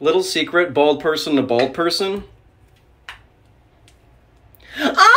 Little secret, bald person to bald person. Ah,